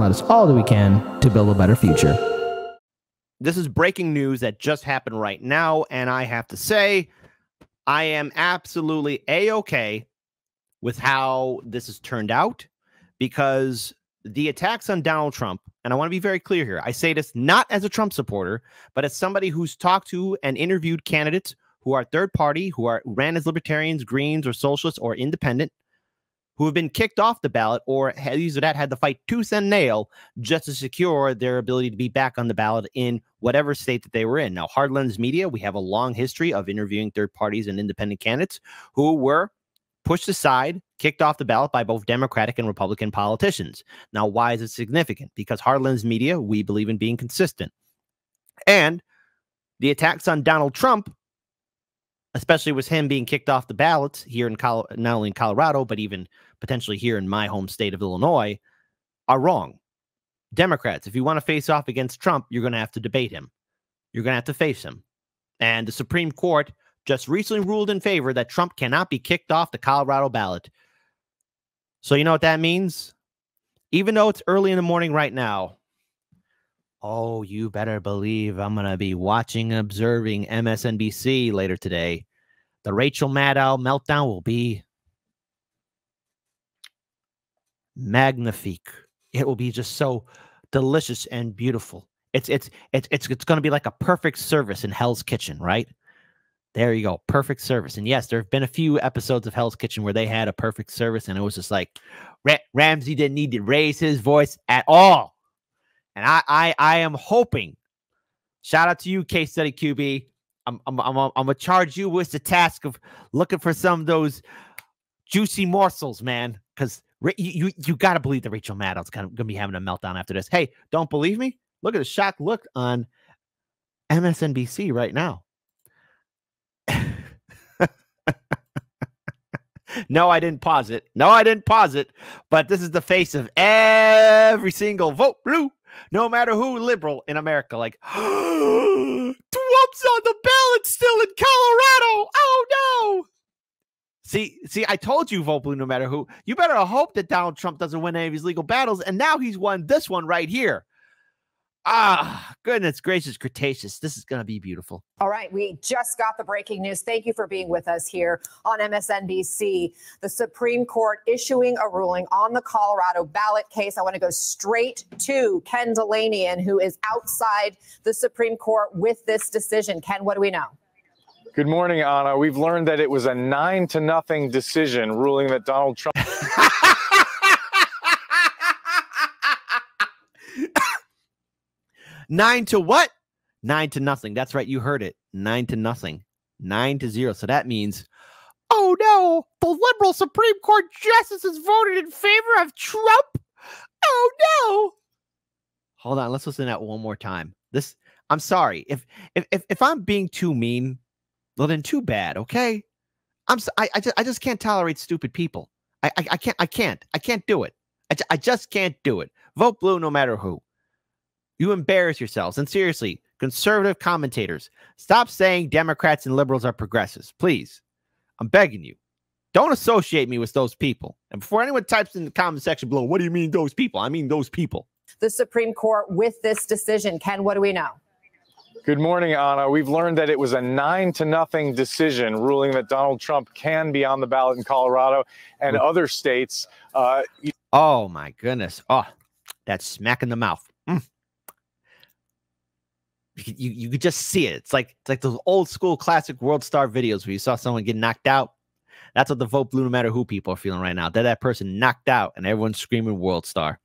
let us all that we can to build a better future. This is breaking news that just happened right now. And I have to say, I am absolutely A OK with how this has turned out because the attacks on Donald Trump, and I want to be very clear here. I say this not as a Trump supporter, but as somebody who's talked to and interviewed candidates who are third party, who are ran as libertarians, greens, or socialists, or independent, who have been kicked off the ballot or these or that had to fight tooth and nail just to secure their ability to be back on the ballot in whatever state that they were in. Now, Hard Lens Media, we have a long history of interviewing third parties and independent candidates who were pushed aside, kicked off the ballot by both Democratic and Republican politicians. Now, why is it significant? Because Hard Lens Media, we believe in being consistent. And the attacks on Donald Trump, especially with him being kicked off the ballot here in Col- not only in Colorado, but even potentially here in my home state of Illinois, are wrong. Democrats, if you want to face off against Trump, you're going to have to debate him. You're going to have to face him. And the Supreme Court just recently ruled in favor that Trump cannot be kicked off the Colorado ballot. So, you know what that means? Even though it's early in the morning right now, oh, you better believe I'm going to be watching and observing MSNBC later today. The Rachel Maddow meltdown will be magnifique. It will be just so delicious and beautiful. It's it's it's it's it's going to be like a perfect service in Hell's Kitchen, right? There you go. Perfect service. And yes, there have been a few episodes of Hell's Kitchen where they had a perfect service and it was just like Ra- Ramsay didn't need to raise his voice at all. And I I I am hoping shout out to you case study QB. I'm I'm I'm I'm gonna charge you with the task of looking for some of those juicy morsels, man, cuz you you, you got to believe that Rachel Maddow's going to be having a meltdown after this. Hey, don't believe me? Look at the shocked look on MSNBC right now. no, I didn't pause it. No, I didn't pause it. But this is the face of every single vote blue, no matter who liberal in America. Like, Trump's on the ballot still in Colorado. Oh no. See, see, I told you vote blue no matter who. You better hope that Donald Trump doesn't win any of his legal battles. And now he's won this one right here. Ah, goodness gracious, Cretaceous. This is going to be beautiful. All right. We just got the breaking news. Thank you for being with us here on MSNBC. The Supreme Court issuing a ruling on the Colorado ballot case. I want to go straight to Ken Dilanian, who is outside the Supreme Court with this decision. Ken, what do we know? Good morning, Anna. We've learned that it was a nine to nothing decision ruling that Donald Trump. Nine to what? Nine to nothing. That's right. You heard it. Nine to nothing. Nine to zero. So that means, oh no, the liberal Supreme Court justices voted in favor of Trump. Oh no. Hold on. Let's listen to that one more time. This, I'm sorry. If if if, if I'm being too mean, well then too bad. Okay. I'm I, I just I just can't tolerate stupid people. I I, I can't I can't I can't do it. I, I just can't do it. Vote blue no matter who. You embarrass yourselves. And seriously, conservative commentators, stop saying Democrats and liberals are progressives. Please. I'm begging you. Don't associate me with those people. And before anyone types in the comment section below, what do you mean those people? I mean those people. The Supreme Court with this decision. Ken, what do we know? Good morning, Anna. We've learned that it was a nine to nothing decision ruling that Donald Trump can be on the ballot in Colorado and other states. Uh, oh, my goodness. Oh, that's smack in the mouth. Mm you, you, you could just see it. It's like it's like those old school classic World Star videos where you saw someone get knocked out. That's what the vote blue no matter who people are feeling right now. They're that person knocked out and everyone's screaming World Star.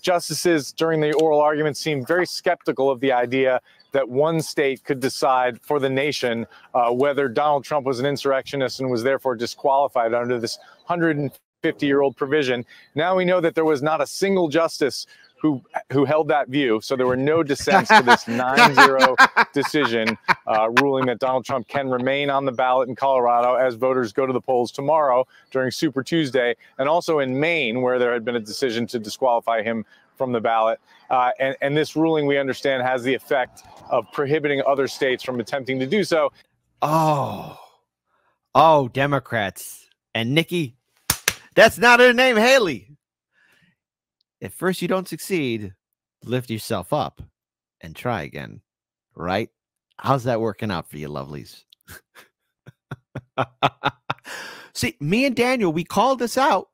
Justices during the oral argument seemed very skeptical of the idea that one state could decide for the nation uh, whether Donald Trump was an insurrectionist and was therefore disqualified under this 150 year old provision. Now we know that there was not a single justice who who held that view. So there were no dissents to this 9-0 decision, uh, ruling that Donald Trump can remain on the ballot in Colorado as voters go to the polls tomorrow during Super Tuesday, and also in Maine, where there had been a decision to disqualify him from the ballot. Uh, and, and this ruling, we understand, has the effect of prohibiting other states from attempting to do so. Oh, oh, Democrats and Nikki. That's not her name, Haley. If first you don't succeed, lift yourself up and try again. Right? How's that working out for you, lovelies? See, me and Daniel, we called this out.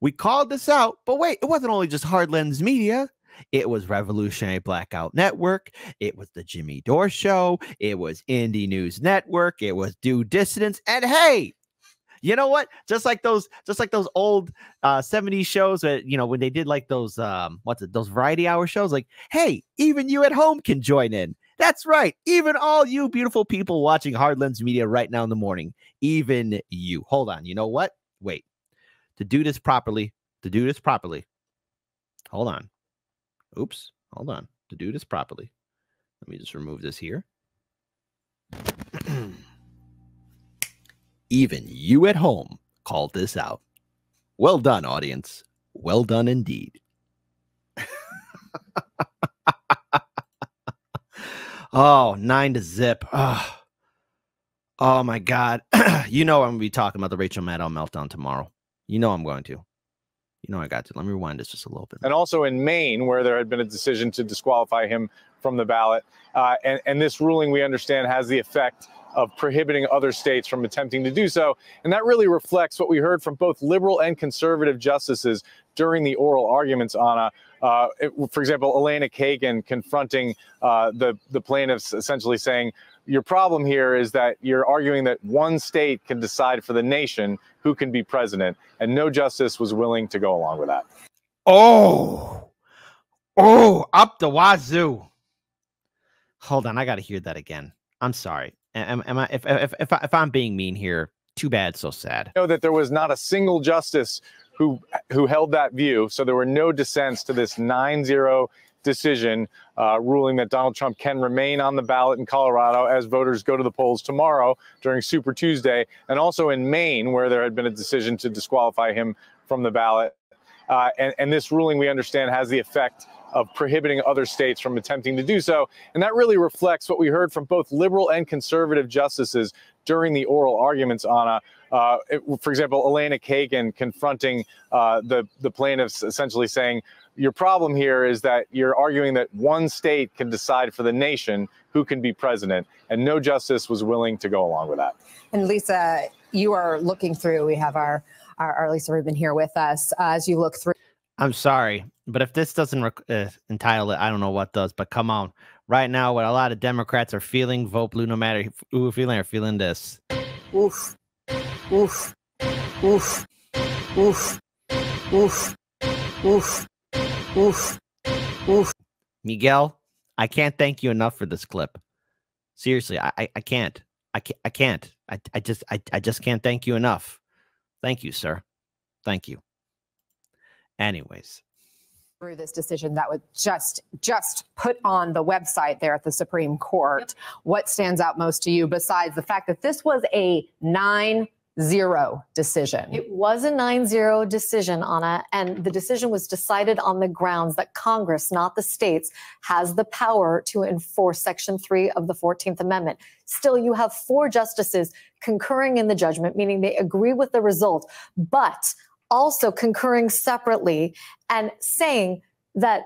We called this out, but wait, it wasn't only just Hard Lens Media. It was Revolutionary Blackout Network. It was the Jimmy Dore Show. It was Indie News Network. It was Due Dissidence. And hey, you know what? Just like those, just like those old uh 70s shows that you know when they did like those um what's it, those variety hour shows, like, hey, even you at home can join in. That's right. Even all you beautiful people watching Hard Lens Media right now in the morning, even you. Hold on. You know what? Wait. To do this properly, to do this properly. Hold on. Oops. Hold on. To do this properly. Let me just remove this here. even you at home called this out. Well done, audience. Well done indeed. Oh, nine to zip. Oh, oh my God. you know I'm gonna be talking about the Rachel Maddow meltdown tomorrow. You know I'm going to. You know I got to. Let me rewind this just a little bit. And also in Maine, where there had been a decision to disqualify him from the ballot. Uh, and, and this ruling, we understand, has the effect of prohibiting other states from attempting to do so. And that really reflects what we heard from both liberal and conservative justices during the oral arguments, Anna. Uh, it, for example, Elena Kagan confronting uh, the, the plaintiffs, essentially saying, Your problem here is that you're arguing that one state can decide for the nation who can be president. And no justice was willing to go along with that. Oh, oh, up the wazoo. Hold on, I got to hear that again. I'm sorry. Am, am I if if if, I, I'm being mean here? Too bad, so sad. know that there was not a single justice who who held that view. So there were no dissents to this 9-0 decision uh, ruling that Donald Trump can remain on the ballot in Colorado as voters go to the polls tomorrow during Super Tuesday, and also in Maine, where there had been a decision to disqualify him from the ballot. Uh, and, and this ruling, we understand, has the effect of prohibiting other states from attempting to do so. And that really reflects what we heard from both liberal and conservative justices during the oral arguments, Anna. Uh, it, for example, Elena Kagan confronting uh, the, the plaintiffs, essentially saying, Your problem here is that you're arguing that one state can decide for the nation who can be president. And no justice was willing to go along with that. And Lisa, you are looking through, we have our, our, our Lisa Rubin here with us. Uh, as you look through, I'm sorry, but if this doesn't rec- uh, entitle it, I don't know what does. But come on, right now, what a lot of Democrats are feeling, vote blue no matter who are feeling, are feeling this. oof, oof, oof, oof, oof, oof, oof, oof. Miguel, I can't thank you enough for this clip. Seriously, I I, I can't. I can't. I can't. I, I just I, I just can't thank you enough. Thank you, sir. Thank you. Anyways, through this decision that was just just put on the website there at the Supreme Court. What stands out most to you besides the fact that this was a 9 0 decision? It was a 9 0 decision, Anna, and the decision was decided on the grounds that Congress, not the states, has the power to enforce Section 3 of the 14th Amendment. Still, you have four justices concurring in the judgment, meaning they agree with the result, but also concurring separately and saying that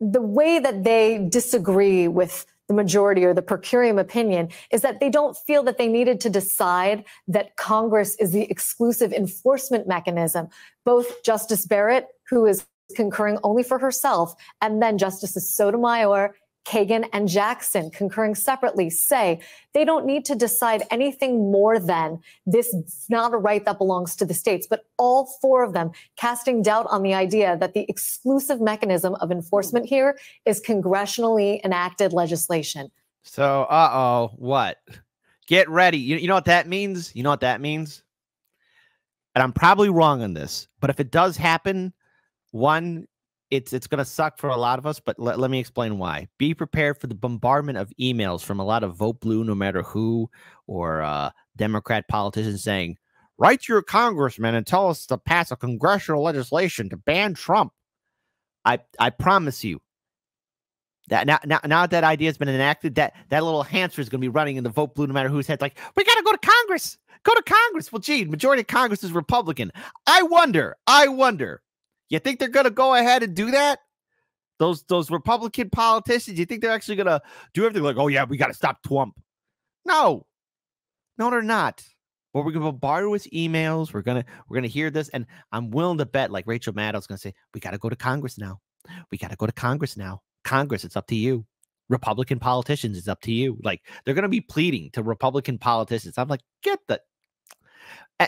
the way that they disagree with the majority or the per curiam opinion is that they don't feel that they needed to decide that Congress is the exclusive enforcement mechanism. Both Justice Barrett, who is concurring only for herself, and then Justices Sotomayor Kagan and Jackson, concurring separately, say they don't need to decide anything more than this is not a right that belongs to the states, but all four of them casting doubt on the idea that the exclusive mechanism of enforcement here is congressionally enacted legislation. So, uh oh, what? Get ready. You, you know what that means? You know what that means? And I'm probably wrong on this, but if it does happen, one, it's it's going to suck for a lot of us, but let, let me explain why. Be prepared for the bombardment of emails from a lot of vote blue, no matter who, or uh, Democrat politicians saying, write to your congressman and tell us to pass a congressional legislation to ban Trump. I I promise you that now, now, now that idea has been enacted, that that little hamster is going to be running in the vote blue, no matter whose head. Like, we got to go to Congress. Go to Congress. Well, gee, majority of Congress is Republican. I wonder. I wonder You think they're going to go ahead and do that? Those those Republican politicians, you think they're actually going to do everything like, oh yeah, we got to stop Trump? No, no, they're not. But we're gonna bombard with emails. We're gonna we're gonna hear this, and I'm willing to bet, like Rachel Maddow's gonna say, we got to go to Congress now. We got to go to Congress now. Congress, it's up to you. Republican politicians, it's up to you. Like they're gonna be pleading to Republican politicians. I'm like, get the.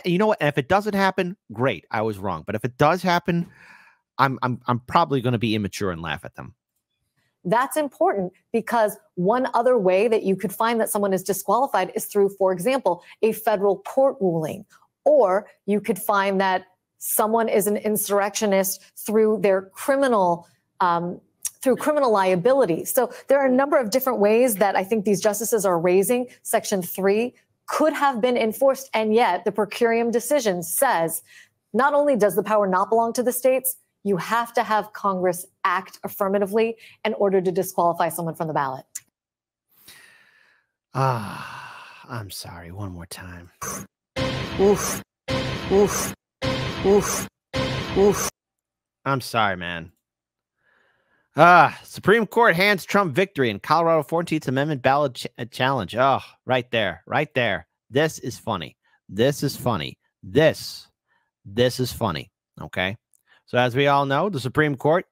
You know what? And if it doesn't happen, great. I was wrong. But if it does happen, I'm I'm I'm probably going to be immature and laugh at them. That's important because one other way that you could find that someone is disqualified is through, for example, a federal court ruling. Or you could find that someone is an insurrectionist through their criminal. Um, through criminal liability. So there are a number of different ways that I think these justices are raising Section 3 could have been enforced. And yet the per curiam decision says not only does the power not belong to the states, you have to have Congress act affirmatively in order to disqualify someone from the ballot. Ah, I'm sorry. One more time. Oof. Oof. Oof. Oof. I'm sorry, man. Ah, Supreme Court hands Trump victory in Colorado 14th Amendment ballot ch- uh, challenge. Oh, right there. Right there. This is funny. This is funny. This, this is funny. Okay. So, as we all know, the Supreme Court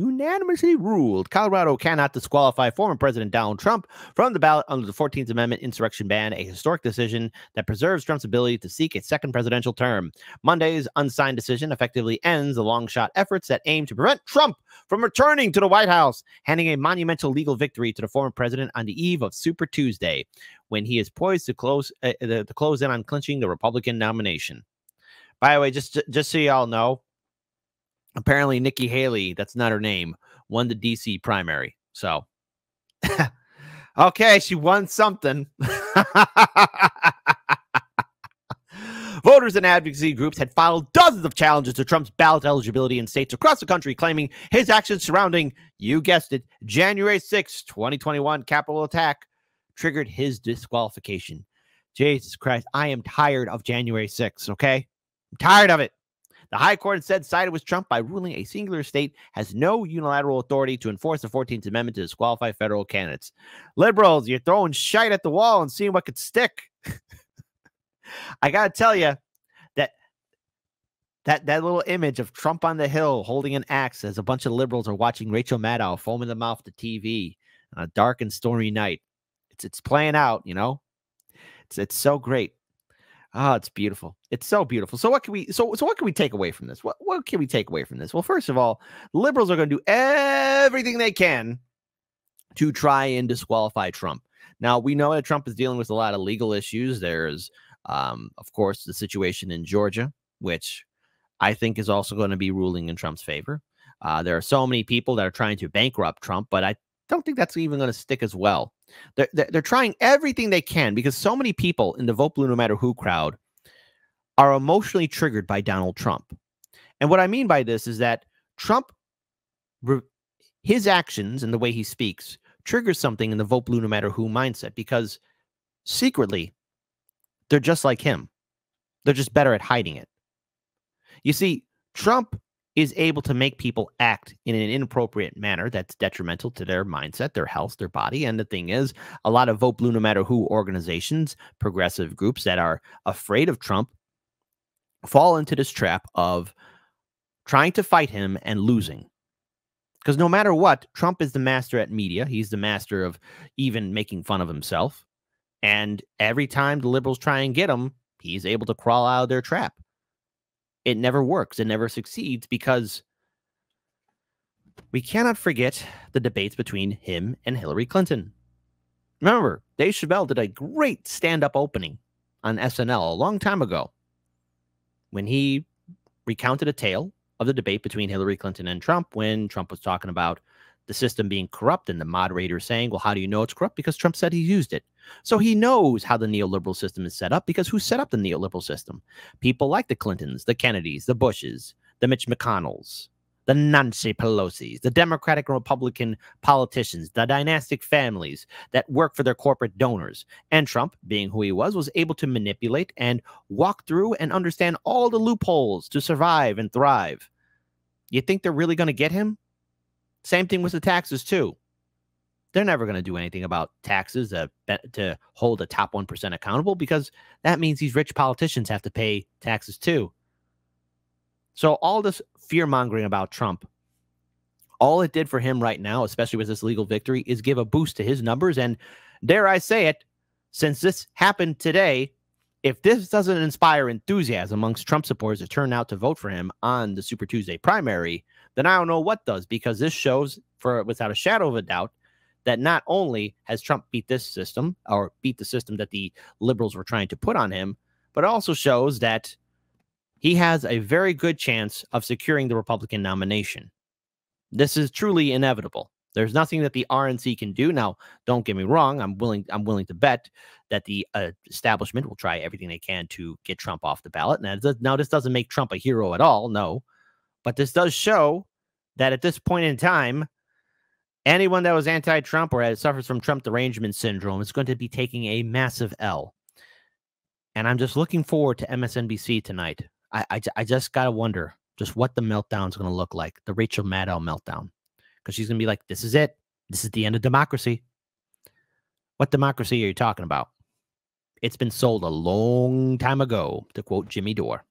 unanimously ruled Colorado cannot disqualify former President Donald Trump from the ballot under the 14th Amendment insurrection ban, a historic decision that preserves Trump's ability to seek a second presidential term. Monday's unsigned decision effectively ends the long shot efforts that aim to prevent Trump from returning to the White House, handing a monumental legal victory to the former president on the eve of Super Tuesday, when he is poised to close uh, to close in on clinching the Republican nomination. By the way, just just so y'all know, apparently Nikki Haley, that's not her name, won the DC primary. So, okay, she won something. Voters and advocacy groups had filed dozens of challenges to Trump's ballot eligibility in states across the country, claiming his actions surrounding, you guessed it, January 6, 2021 Capitol attack triggered his disqualification. Jesus Christ, I am tired of January 6th, okay? I'm tired of it. The High Court instead sided with Trump by ruling a singular state has no unilateral authority to enforce the 14th Amendment to disqualify federal candidates. Liberals, you're throwing shite at the wall and seeing what could stick. I got to tell you that that that little image of Trump on the Hill holding an axe as a bunch of liberals are watching Rachel Maddow foam in the mouth the TV on a dark and stormy night. It's it's playing out, you know. It's it's so great. Oh, it's beautiful. It's so beautiful. So what can we so so what can we take away from this? What what can we take away from this? Well, first of all, liberals are going to do everything they can to try and disqualify Trump. Now, we know that Trump is dealing with a lot of legal issues. There's um, of course, the situation in Georgia, which I think is also going to be ruling in Trump's favor. Uh, there are so many people that are trying to bankrupt Trump, but I don't think that's even going to stick as well. They're, they're, trying everything they can because so many people in the vote blue no matter who crowd are emotionally triggered by Donald Trump. And what I mean by this is that Trump, his actions and the way he speaks triggers something in the vote blue no matter who mindset because secretly they're just like him. They're just better at hiding it. You see, Trump is able to make people act in an inappropriate manner that's detrimental to their mindset, their health, their body. And the thing is, a lot of vote blue no matter who organizations, progressive groups that are afraid of Trump fall into this trap of trying to fight him and losing. Because no matter what, Trump is the master at media. He's the master of even making fun of himself. And every time the liberals try and get him, he's able to crawl out of their trap it never works. It never succeeds because we cannot forget the debates between him and Hillary Clinton. Remember, Dave Chappelle did a great stand up opening on SNL a long time ago when he recounted a tale of the debate between Hillary Clinton and Trump when Trump was talking about the system being corrupt and the moderator saying, Well, how do you know it's corrupt? Because Trump said he used it. So he knows how the neoliberal system is set up because who set up the neoliberal system? People like the Clintons, the Kennedys, the Bushes, the Mitch McConnells, the Nancy Pelosi's, the Democratic and Republican politicians, the dynastic families that work for their corporate donors. And Trump, being who he was, was able to manipulate and walk through and understand all the loopholes to survive and thrive. You think they're really going to get him? Same thing with the taxes, too. They're never going to do anything about taxes uh, to hold a top 1% accountable because that means these rich politicians have to pay taxes too. So, all this fear mongering about Trump, all it did for him right now, especially with this legal victory, is give a boost to his numbers. And dare I say it, since this happened today, if this doesn't inspire enthusiasm amongst Trump supporters to turn out to vote for him on the Super Tuesday primary, then I don't know what does, because this shows, for without a shadow of a doubt, that not only has Trump beat this system or beat the system that the liberals were trying to put on him, but also shows that he has a very good chance of securing the Republican nomination. This is truly inevitable. There's nothing that the RNC can do. Now, don't get me wrong. I'm willing. I'm willing to bet that the uh, establishment will try everything they can to get Trump off the ballot. Now, now, this doesn't make Trump a hero at all. No, but this does show that at this point in time, anyone that was anti-Trump or has suffers from Trump derangement syndrome is going to be taking a massive L. And I'm just looking forward to MSNBC tonight. I, I, I just gotta wonder just what the meltdown is going to look like, the Rachel Maddow meltdown, because she's going to be like, "This is it. This is the end of democracy." What democracy are you talking about? It's been sold a long time ago, to quote Jimmy Dore.